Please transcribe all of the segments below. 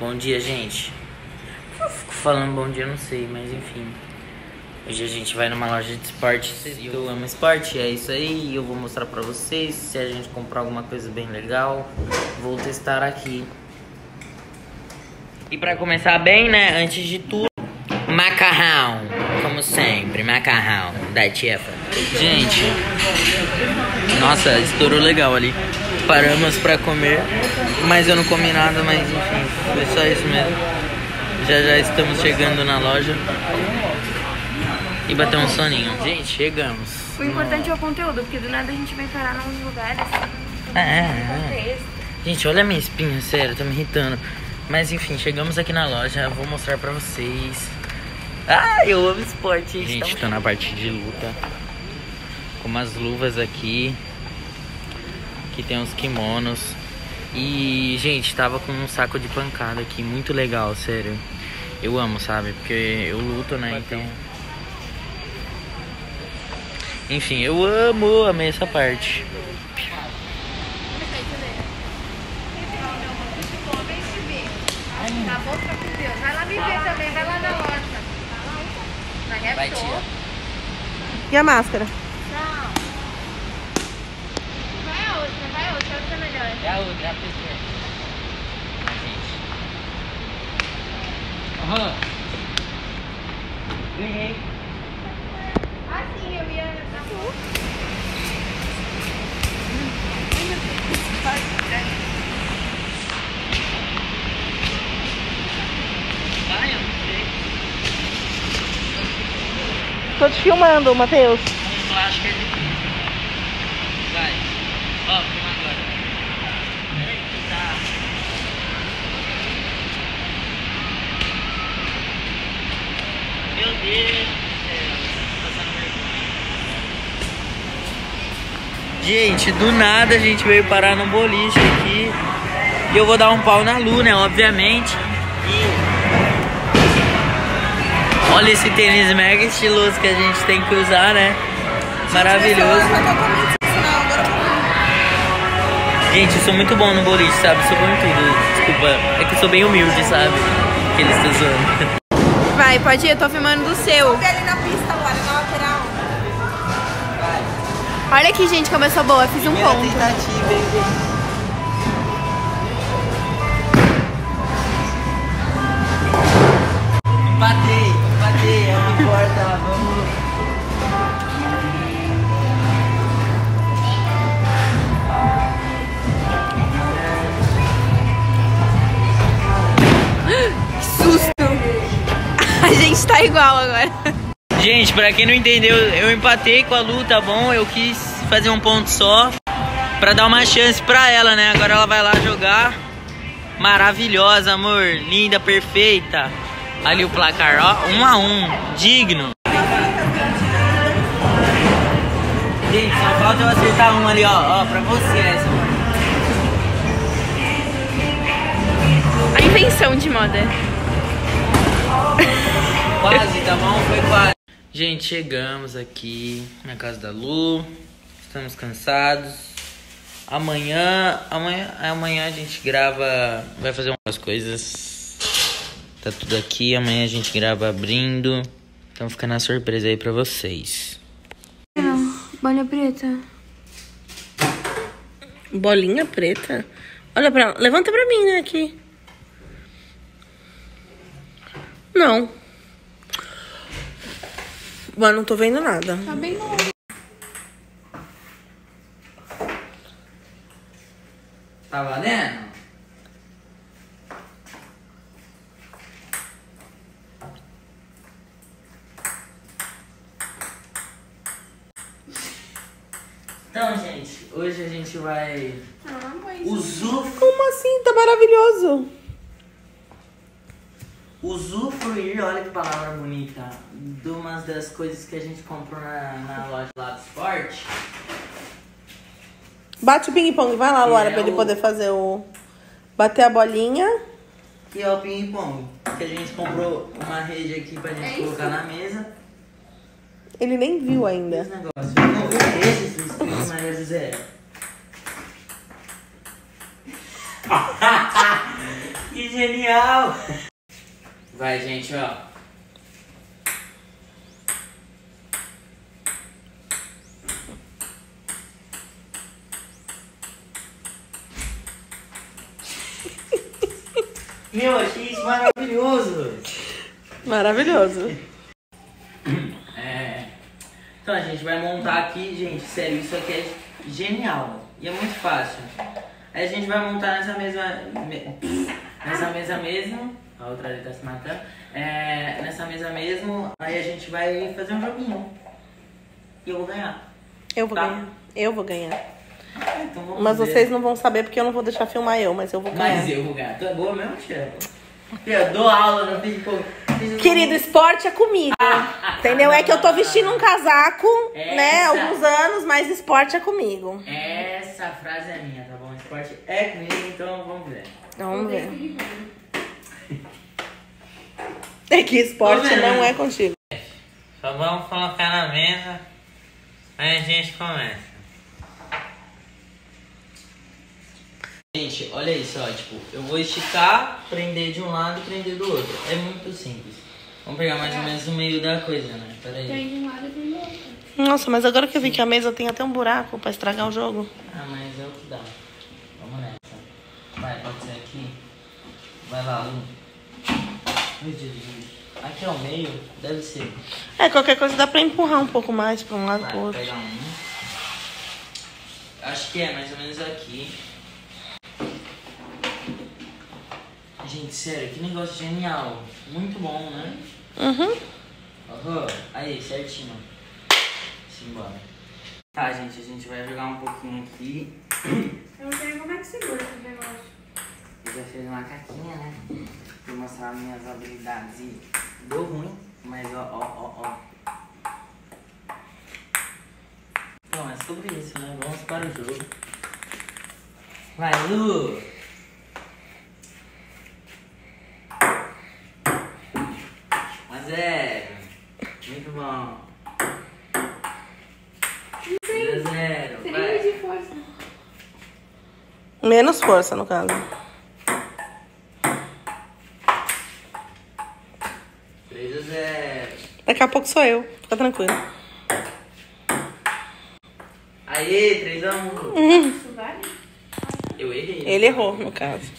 Bom dia, gente. Fico falando bom dia, não sei, mas enfim. Hoje a gente vai numa loja de esporte. Eu amo esporte, é isso aí. Eu vou mostrar pra vocês. Se a gente comprar alguma coisa bem legal, vou testar aqui. E pra começar bem, né? Antes de tudo, macarrão. Como sempre, macarrão da Tiefa. Gente, nossa, estourou legal ali. Paramos pra comer, mas eu não comi nada, mas enfim, foi só isso mesmo. Já já estamos chegando na loja. E bater um soninho. Gente, chegamos. O importante é o conteúdo, porque do nada a gente vai parar nos lugares. É, é, é. Gente, olha a minha espinha, sério, tá me irritando. Mas enfim, chegamos aqui na loja, vou mostrar pra vocês. Ah, eu amo esporte. Gente, tô na parte de luta. Com umas luvas aqui. Aqui tem uns kimonos. E, gente, tava com um saco de pancada aqui, muito legal, sério. Eu amo, sabe? Porque eu luto, né? Então. Enfim, eu amo, amei essa parte. Tá bom, fica com Deus. Vai lá me ver também, vai lá na loja. Vai, tia. E a máscara? Não. Vai a outra, vai a outra, a outra é melhor. É a outra, é a pessoa. A gente. Aham. Ganhei. Ah, sim, eu ia na rua. Vai, eu não sei. Tô te filmando, Matheus. Um plástico é difícil. Vai. Ó, filma agora. Peraí, que tá. Meu Deus do céu. Gente, do nada a gente veio parar no boliche aqui. E eu vou dar um pau na Lu, né? Obviamente. E Olha esse tênis mega estiloso que a gente tem que usar, né? Maravilhoso. Gente, eu sou muito bom no boliche, sabe? Sou bom em tudo. Desculpa. É que eu sou bem humilde, sabe? Que eles estão zoando. Vai, pode ir, eu tô filmando do seu. ali na pista agora, na lateral. Olha aqui, gente, como eu sou boa, fiz um ponto. tentativa, hein, igual agora. Gente, pra quem não entendeu, eu empatei com a Lu, tá bom? Eu quis fazer um ponto só pra dar uma chance pra ela, né? Agora ela vai lá jogar. Maravilhosa, amor. Linda, perfeita. Ali o placar, ó. Um a um. Digno. Gente, só falta eu acertar uma ali, ó. Ó, pra você essa, amor. A invenção de moda. Quase, tá bom? Foi quase. Gente, chegamos aqui na casa da Lu. Estamos cansados. Amanhã, amanhã, amanhã a gente grava, vai fazer umas coisas. Tá tudo aqui. Amanhã a gente grava abrindo. Então fica na surpresa aí pra vocês. Bolha preta. Bolinha preta? Olha pra Levanta pra mim, né, aqui. Não. Mas não tô vendo nada. Tá bem bom. Tá valendo? Então, gente, hoje a gente vai usufruir, Como assim? Tá maravilhoso. usufruir, olha que palavra bonita, de umas das coisas que a gente comprou na, na loja lá do esporte. Bate o ping-pong. Vai lá, Luara, É pra ele o- poder fazer o... Bater a bolinha. Que é o ping-pong. Que a gente comprou uma rede aqui pra gente colocar na mesa. Ele nem viu ainda. Esse negócio. do zero. que genial! Vai, gente, ó. Meu, achei isso maravilhoso. Maravilhoso. É. Então a gente vai montar aqui, gente, sério, isso aqui é genial. E é muito fácil. Aí a gente vai montar nessa mesma. me- nessa mesa mesmo. A outra ali tá se matando. É, nessa mesa mesmo, aí a gente vai fazer um joguinho. E eu vou ganhar. Eu vou Tá. ganhar. Eu vou ganhar. Ah, então vamos Mas ver. vocês não vão saber porque eu não vou deixar filmar eu, mas eu vou ganhar. Mas eu vou ganhar. Tu é boa mesmo, chefe? Eu dou aula no Facebook. Querido, esporte é comigo. entendeu? É que eu tô vestindo um casaco, né, há Essa. alguns anos, mas esporte é comigo. Essa frase é minha, tá bom? Esporte é comigo, então vamos ver. Vamos ver. É que esporte vendo. não é contigo. Só vamos colocar na mesa, aí a gente começa. Gente, olha isso, ó, tipo, eu vou esticar, prender de um lado e prender do outro. É muito simples. Vamos pegar mais ou menos o meio da coisa, né? Pera aí. Tem de um lado e do outro. Nossa, mas agora que eu vi que a mesa tem até um buraco pra estragar o jogo. Ah, mas é o que dá. Vamos nessa. Vai, pode ser aqui. Vai lá, um. Meu Jesus. Aqui é o meio, deve ser. É, qualquer coisa dá pra empurrar um pouco mais pra um lado Vai, pro outro. pegar um. Acho que é mais ou menos aqui. Gente, sério, que negócio genial. Muito bom, né? Uhum. Aham. Aí, certinho. Simbora. Tá, gente, a gente vai jogar um pouquinho aqui. Eu não sei como é que segura esse negócio. Eu já fiz uma caquinha, né? Pra mostrar minhas habilidades. E deu ruim, mas ó, ó, ó, ó. Bom, é sobre isso, né? Vamos para o jogo. Vai, Lu! A zero. Muito bom. Zero, a zero. Seria Vai. de força. Menos força, no caso. 3 a 0. Daqui a pouco sou eu. Fica tranquilo. Aê, 3 a 1. Isso vale? Eu errei. Ele errou, no caso.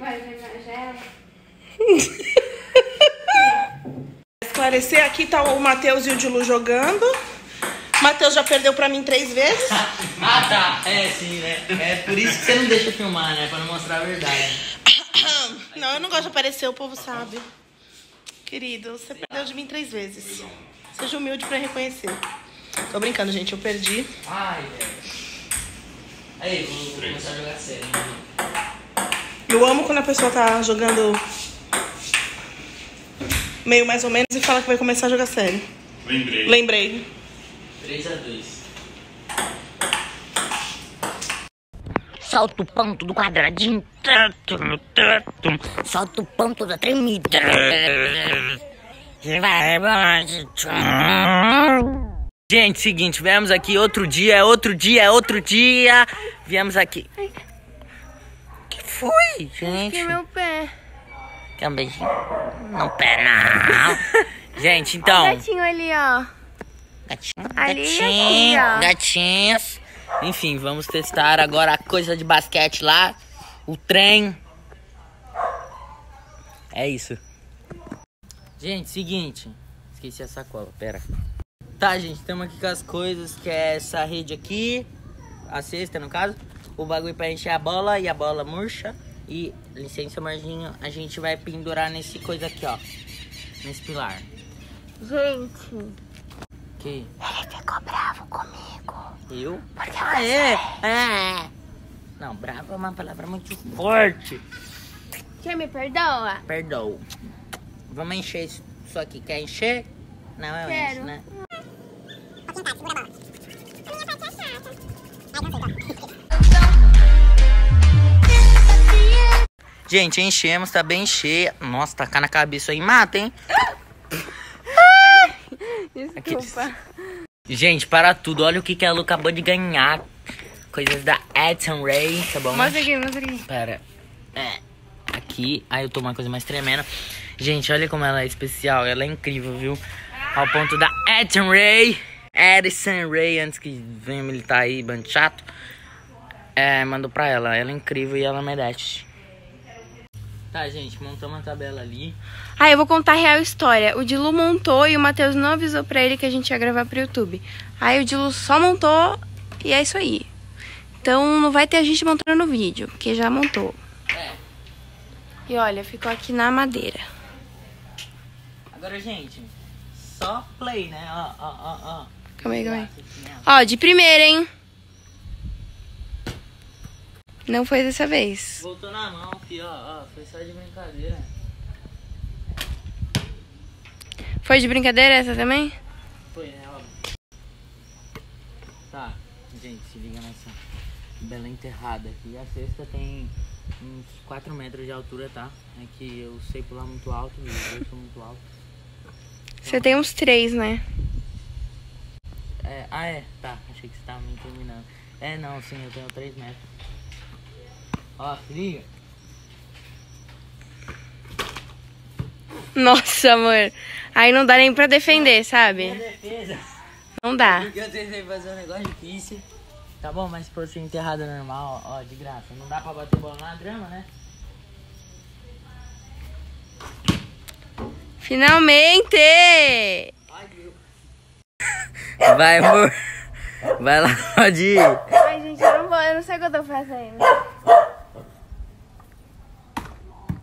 Vai, já, já ela. Esclarecer, aqui tá o Matheus e o Dilu jogando. Matheus já perdeu pra mim três vezes. Ah, tá. É, sim, né? É por isso que você não deixa filmar, né? Pra não mostrar a verdade. Não, eu não gosto de aparecer, o povo sabe. Querido, você perdeu de mim três vezes. Seja humilde pra reconhecer. Tô brincando, gente, eu perdi. Ai, velho. Aí, vou, vou começar a jogar sério. hein? Eu amo quando a pessoa tá jogando meio mais ou menos e fala que vai começar a jogar sério. Lembrei. Lembrei. 3 a 2. Solta o ponto do quadradinho. Tatum, tatum. Solta o ponto da tremida. E vai, vai. Gente, seguinte, viemos aqui outro dia, é outro dia, é outro dia. Viemos aqui. que foi, gente? meu pé. Quer um beijinho? Não pé, não. gente, então. Gatinho ali, ó. Gatinho, gatinho, ó. gatinhos. Enfim, vamos testar agora a coisa de basquete lá. O trem. É isso. Gente, seguinte. Esqueci a sacola, pera. Tá, gente, estamos aqui com as coisas, que é essa rede aqui. A cesta, no caso. O bagulho pra encher a bola e a bola murcha. E, licença, Marginho, a gente vai pendurar nesse coisa aqui, ó. Nesse pilar. Gente. Que? Ele ficou bravo comigo. Eu? Porque Ah, você... é? É. Não, bravo é uma palavra muito forte. Você me perdoa? Perdoa. Vamos encher isso isso aqui. Quer encher? Não, eu Quero. encho, né? Gente, enchemos, tá bem cheia. Nossa, tacar na cabeça aí mata, hein? Desculpa. Gente, para tudo. Olha o que, que a Lu acabou de ganhar. Coisas da Edson Ray, tá bom? Mostra aqui, mostra aqui. Pera. É. Aqui. Aí eu tô uma coisa mais tremenda. Gente, olha como ela é especial. Ela é incrível, viu? Ao ponto da Edson Ray. Edison Ray, antes que venha militar aí, bando chato. É, mandou pra ela. Ela é incrível e ela merece. Tá, gente, montamos a tabela ali. Ah, eu vou contar a real história. O Dilu montou e o Matheus não avisou pra ele que a gente ia gravar pro YouTube. Aí o Dilu só montou e é isso aí. Então não vai ter a gente montando no vídeo, porque já montou. É. E olha, ficou aqui na madeira. Agora, gente, só play, né? Ó, ó, ó, ó. Calma aí, calma aí. Ó. De primeira, hein? Não foi dessa vez. Voltou na mão, fio, ó, ó. Foi só de brincadeira. Foi de brincadeira essa também? Foi, né? Óbvio. Tá, gente, se liga nessa bela enterrada aqui. A cesta tem uns 4 metros de altura, tá? É que eu sei pular muito alto, e eu sou muito alto. Você tem uns três, né? É, ah, é, tá. Achei que você tava me terminando. É, não, sim, eu tenho 3 metros. Ó, se liga. Nossa, amor. Aí não dá nem pra defender, sabe? defesa. Não dá. Porque eu tentei fazer um negócio difícil. Tá bom, mas se fosse enterrada normal, ó, de graça. Não dá pra bater bola na grama, né? Finalmente! Vai, amor. Vai lá, pode ir. Ai, gente, eu não vou, eu não sei o que eu tô fazendo.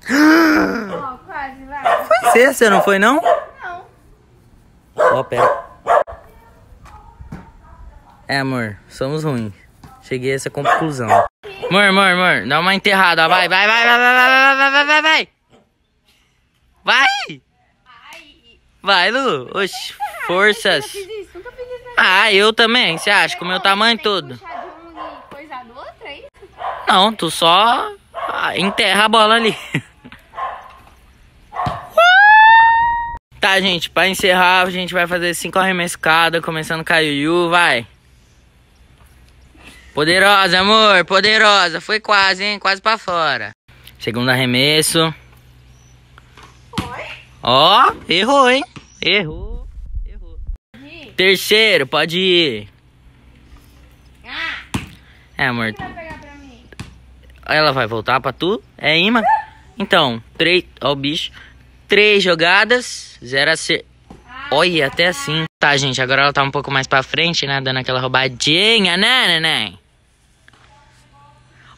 Ó, quase, vai. Sexta, não foi não? Não. Ó, pera. É, amor, somos ruins. Cheguei a essa conclusão. Amor, amor, amor, dá uma enterrada. Vai, vai, vai, vai, vai, vai, vai, vai, vai, vai. Vai! Vai, Lu. Oxi, forças. Fiz isso, nunca fiz isso. Ah, eu também, você acha? Com o meu tamanho todo. É? Não, tu só ah, enterra a bola ali. Tá, gente, pra encerrar, a gente vai fazer cinco arremessos cada, começando com a Yuyu, vai. Poderosa, amor, poderosa. Foi quase, hein? Quase pra fora. Segundo arremesso. Ó, errou, hein? Errou, errou. Terceiro, pode ir. É, amor, ela vai voltar pra tu? É imã? Então, três. Ó o bicho. Três jogadas, zero a ser. Olha, até assim. Tá, gente, agora ela tá um pouco mais pra frente, né? Dando aquela roubadinha, né, neném?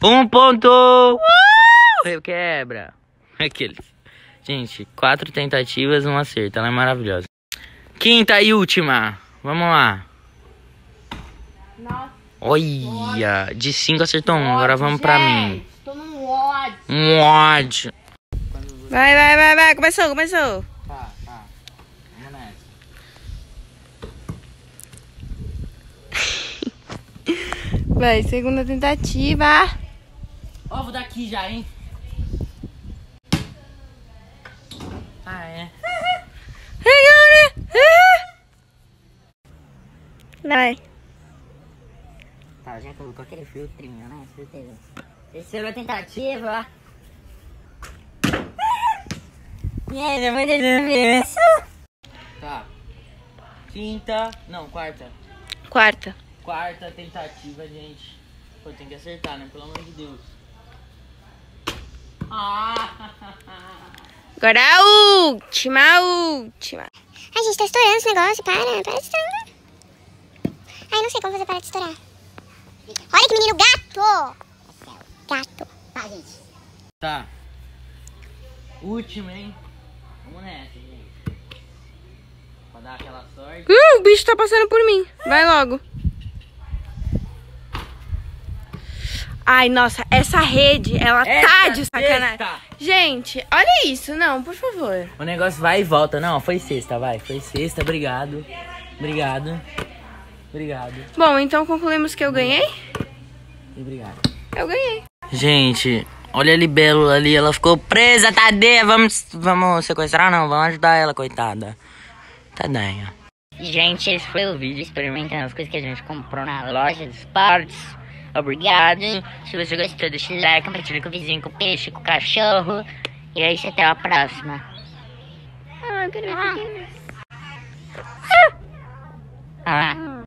Um ponto! Uh! Quebra. Aqueles. Gente, quatro tentativas, um acerto. Ela é maravilhosa. Quinta e última. Vamos lá. Nossa, Olha, de cinco acertou um. Agora vamos pra mim. Tô num ódio. Um ódio. Vai, vai, vai, vai. Começou, começou. Tá, tá. Vamos nessa. Vai, segunda tentativa. Ovo daqui já, hein? Ah, é. Vai. Tá, já colocou aquele filtrinho, né? Terceira tentativa. E aí, minha mãe isso? Tá. Quinta. Não, quarta. Quarta. Quarta tentativa, gente. Pô, tem que acertar, né? Pelo amor de Deus. Ah! Agora a última, a última. Ai, gente, tá estourando esse negócio. Para, para de estourar. Ai, não sei como fazer para de estourar. Olha que menino gato! Gato. Tá, gente. Tá. Última, hein? Vamos nessa, gente. Pra dar aquela sorte. Hum, o bicho tá passando por mim. Vai logo. Ai, nossa, essa rede, ela tá Essa de sacanagem. sexta. Gente, olha isso. Não, por favor. O negócio vai e volta. Não, foi sexta, vai. Foi sexta, obrigado. Obrigado. Obrigado. Bom, então concluímos que eu ganhei? E obrigado. Eu ganhei. Gente, Olha a Libelo ali, ela ficou presa, Tadeia. Vamos, vamos sequestrar? Não, vamos ajudar ela, coitada. Tadeia. Gente, esse foi o vídeo experimentando as coisas que a gente comprou na loja dos partes. Obrigado. Se você gostou, deixa o like, compartilha com o vizinho, com o peixe, com o cachorro. E é isso, até a próxima. Ah, eu quero ah. ah.